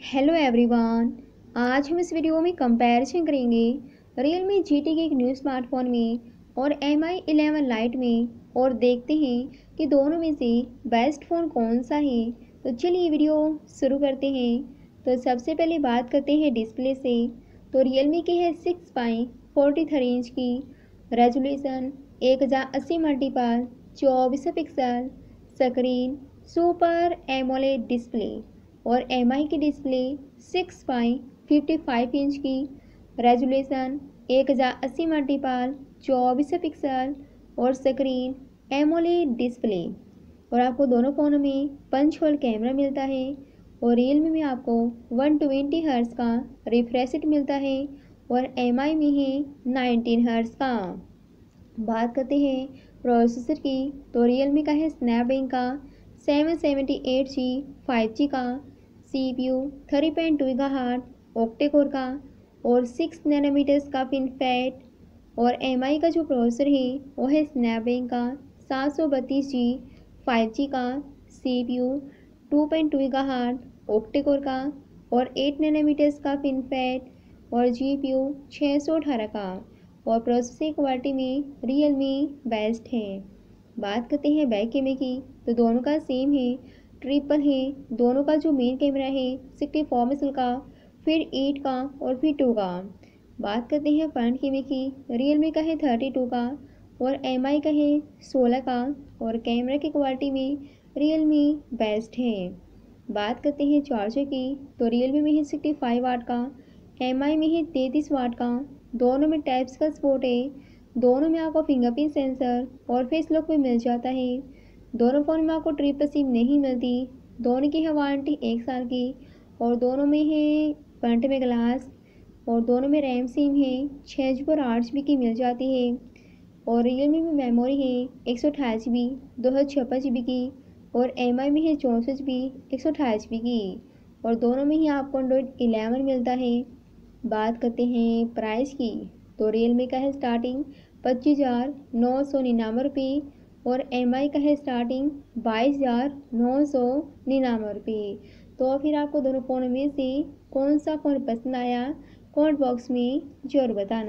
Hello everyone आज हम इस वीडियो में कंपैरिजन करेंगे रियल मी जी टी के एक न्यू स्मार्टफ़ोन में और एम आई इलेवन लाइट में और देखते हैं कि दोनों में से बेस्ट फ़ोन कौन सा है। तो चलिए वीडियो शुरू करते हैं। तो सबसे पहले बात करते हैं डिस्प्ले से। तो रियल मी की है six point forty three inch की रेजोल्यूशन एक हज़ार अस्सी मल्टीपल चौबीस pixel screen super AMOLED display और एमआई की display six point fifty five inch की। रेजोल्यूशन एक हज़ार अस्सी मल्टीपाल चौबीस पिक्सल और स्क्रीन एमोलेड डिस्प्ले और आपको दोनों फ़ोनों में पंच होल कैमरा मिलता है और रियल में आपको वन ट्वेंटी हर्ट्स का रिफ्रेश मिलता है और MI में है नाइनटीन हर्ट्स का। बात करते हैं प्रोसेसर की तो रियल का है स्नैपड्रैगन का seven seventy eight G five G का। C P U three point two का हार्ट ओक्टे कोर का और सिक्स नैनोमीटर्स का पिन फैट और एम आई का जो प्रोसेसर है, वो है स्नैपड्रैगन का सात सौ बत्तीस जी फाइव जी का C P U two point two का हार्ट ओक्टे कोर का और एट नैनोमीटर्स का पिन फैट और जी पी यू छः सौ अठारह का और प्रोसेसिंग क्वालिटी में रियल मी बेस्ट है। बात करते हैं बैक कैमरे की तो दोनों का सेम है। ट्रिपल है। दोनों का जो मेन कैमरा है सिक्सटी फोर मेसल का फिर एट का और फिर टू का। बात करते हैं फ्रंट कैमरे की। रियल मी का है थर्टी टू का और एम आई का है सोलह का और कैमरा की क्वालिटी में रियल मी बेस्ट है। बात करते हैं चार्जर की। तो रियल मी में है सिक्सटी फाइव वाट का एम आई में है तैंतीस वाट का। दोनों में टाइप्स का सपोर्ट है। दोनों में आपको फिंगरप्रिंट सेंसर और फेस लॉक भी मिल जाता है। दोनों फ़ोन में आपको ट्रिपल सिम नहीं मिलती। दोनों की है वारंटी एक साल की, और दोनों में है फ्रंट में ग्लास, और दोनों में रैम सिम है। छः जी बी और आठ जी बी की मिल जाती है, और रियल मी में मेमोरी है एक सौ अठाईस जी बी दो सौ छप्पन जी बी की, और एम आई में है चौंसठ जी बी एक सौ अठाईस जी बी की। और दोनों में ही आपको एंड्रॉइड इलेवन मिलता है। बात करते हैं प्राइस की तो रियल मी का है स्टार्टिंग पच्चीस हज़ार नौ सौ निन्यानवे रुपये और एम आई का है स्टार्टिंग बाईस हज़ार नौ सौ निन्यानवे रुपये तो फिर आपको दोनों फ़ोन में से कौन सा फ़ोन पसंद आया कमेंट बॉक्स में ज़रूर बताना।